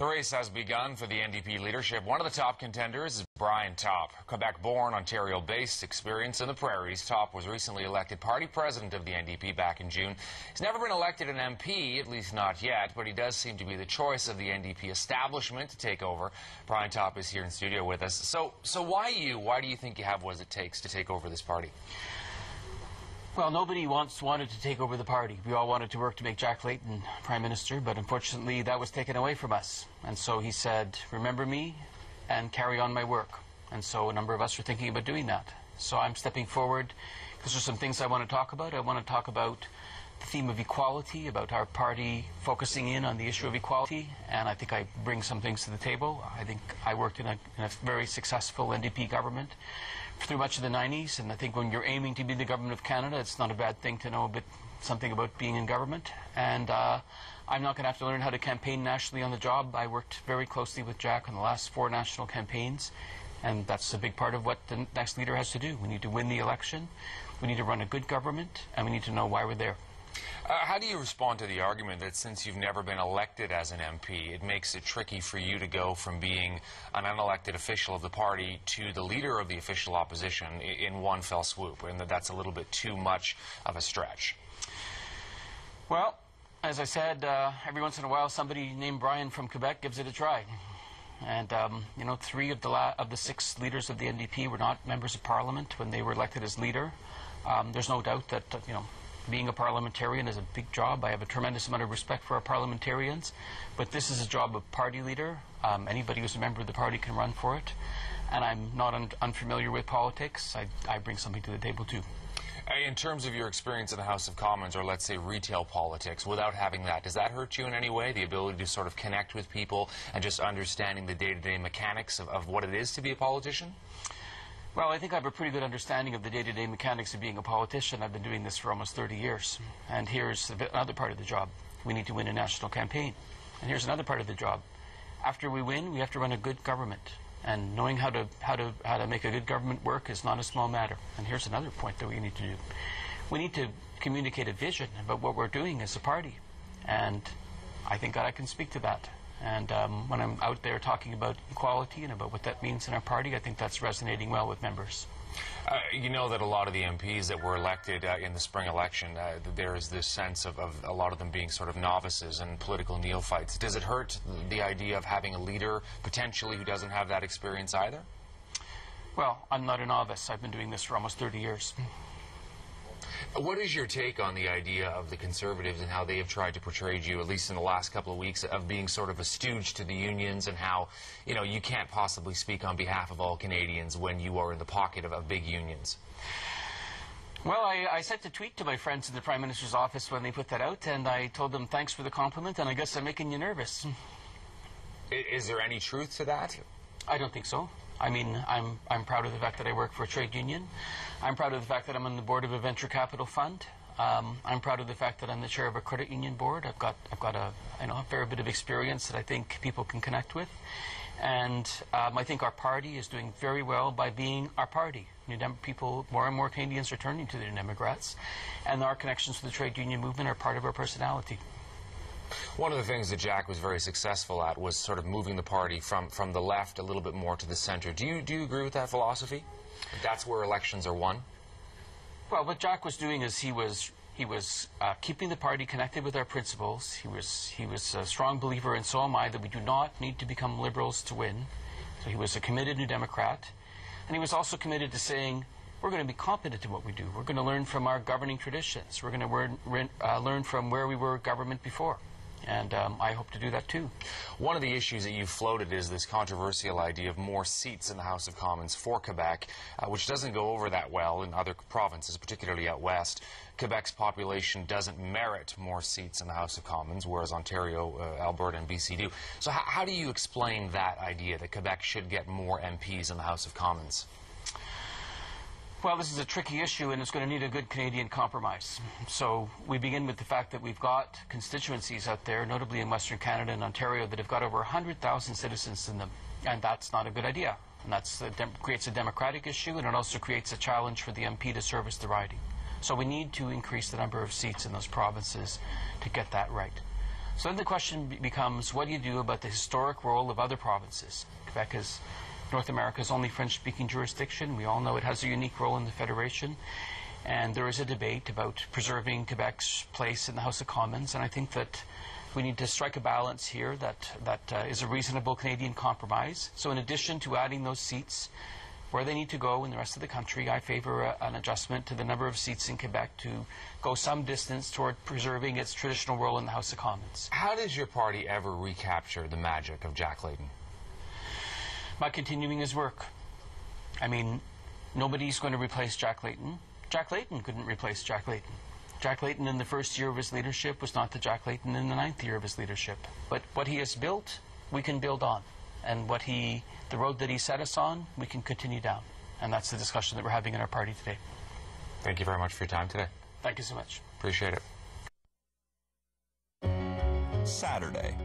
The race has begun for the NDP leadership. One of the top contenders is Brian Topp. Quebec-born, Ontario-based, experience in the prairies, Topp was recently elected party president of the NDP back in June. He's never been elected an MP, at least not yet, but he does seem to be the choice of the NDP establishment to take over. Brian Topp is here in studio with us. So, so why you? Why do you think you have what it takes to take over this party? Well, nobody once wanted to take over the party. We all wanted to work to make Jack Layton prime minister, but unfortunately that was taken away from us. And so he said, "Remember me, and carry on my work." And so a number of us are thinking about doing that. So I'm stepping forward because there's some things I want to talk about. I want to talk about the theme of equality, about our party focusing in on the issue of equality, and I think I bring some things to the table. I think I worked in a, in a very successful NDP government through much of the 90s, and I think when you're aiming to be the government of Canada, it's not a bad thing to know a bit something about being in government. And uh, I'm not going to have to learn how to campaign nationally on the job. I worked very closely with Jack on the last four national campaigns, and that's a big part of what the next leader has to do. We need to win the election, we need to run a good government, and we need to know why we're there. Uh, how do you respond to the argument that since you've never been elected as an MP, it makes it tricky for you to go from being an unelected official of the party to the leader of the official opposition in one fell swoop, and that that's a little bit too much of a stretch? Well, as I said, uh, every once in a while somebody named Brian from Quebec gives it a try. And, um, you know, three of the, of the six leaders of the NDP were not members of Parliament when they were elected as leader. Um, there's no doubt that, you know, being a parliamentarian is a big job. I have a tremendous amount of respect for our parliamentarians, but this is a job of party leader. Um, anybody who's a member of the party can run for it, and I'm not un unfamiliar with politics. I, I bring something to the table too. In terms of your experience in the House of Commons, or let's say retail politics, without having that, does that hurt you in any way? The ability to sort of connect with people and just understanding the day-to-day -day mechanics of, of what it is to be a politician? Well, I think I have a pretty good understanding of the day-to-day mechanics of being a politician. I've been doing this for almost 30 years. And here's another part of the job. We need to win a national campaign. And here's another part of the job. After we win, we have to run a good government. And knowing how to, how to, how to make a good government work is not a small matter. And here's another point that we need to do. We need to communicate a vision about what we're doing as a party. And I think that I can speak to that. And um, when I'm out there talking about equality and about what that means in our party, I think that's resonating well with members. Uh, you know that a lot of the MPs that were elected uh, in the spring election, uh, there is this sense of, of, a lot of them being sort of novices and political neophytes. Does it hurt the idea of having a leader potentially who doesn't have that experience either? Well, I'm not a novice. I've been doing this for almost 30 years. What is your take on the idea of the Conservatives and how they have tried to portray you, at least in the last couple of weeks, of being sort of a stooge to the unions and how, you know, you can't possibly speak on behalf of all Canadians when you are in the pocket of, of big unions? Well, I, I, sent a tweet to my friends in the Prime Minister's office when they put that out, and I told them thanks for the compliment, and I guess I'm making you nervous. Is there any truth to that? I don't think so. I mean, I'm, I'm proud of the fact that I work for a trade union. I'm proud of the fact that I'm on the board of a venture capital fund. Um, I'm proud of the fact that I'm the chair of a credit union board. I've got, I've got a, you know, a fair bit of experience that I think people can connect with. And um, I think our party is doing very well by being our party. New Dem people, more and more Canadians are turning to the New Democrats. And our connections to the trade union movement are part of our personality. One of the things that Jack was very successful at was sort of moving the party from, from the left a little bit more to the center. Do you, do you agree with that philosophy? That's where elections are won? Well, what Jack was doing is he was he was uh, keeping the party connected with our principles. He was he was a strong believer, and so am I, that we do not need to become liberals to win. So he was a committed New Democrat, and he was also committed to saying we're going to be competent in what we do. We're going to learn from our governing traditions. We're going to learn, uh, learn from where we were government before and um, I hope to do that too. One of the issues that you floated is this controversial idea of more seats in the House of Commons for Quebec, uh, which doesn't go over that well in other provinces, particularly out west. Quebec's population doesn't merit more seats in the House of Commons, whereas Ontario, uh, Alberta, and BC do. So how do you explain that idea that Quebec should get more MPs in the House of Commons? Well, this is a tricky issue, and it's going to need a good Canadian compromise. So we begin with the fact that we've got constituencies out there, notably in Western Canada and Ontario, that have got over 100,000 citizens in them, and that's not a good idea. And that creates a democratic issue, and it also creates a challenge for the MP to service the riding. So we need to increase the number of seats in those provinces to get that right. So then the question becomes what do you do about the historic role of other provinces? Quebec North America's only French speaking jurisdiction. We all know it has a unique role in the Federation. And there is a debate about preserving Quebec's place in the House of Commons. And I think that we need to strike a balance here that, that uh, is a reasonable Canadian compromise. So, in addition to adding those seats where they need to go in the rest of the country, I favor a, an adjustment to the number of seats in Quebec to go some distance toward preserving its traditional role in the House of Commons. How does your party ever recapture the magic of Jack Layton? By continuing his work. I mean, nobody's going to replace Jack Layton. Jack Layton couldn't replace Jack Layton. Jack Layton in the first year of his leadership was not the Jack Layton in the ninth year of his leadership. But what he has built, we can build on. And what he, the road that he set us on, we can continue down. And that's the discussion that we're having in our party today. Thank you very much for your time today. Thank you so much. Appreciate it. Saturday,